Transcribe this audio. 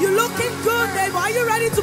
You're looking good, neighbor. Are you ready to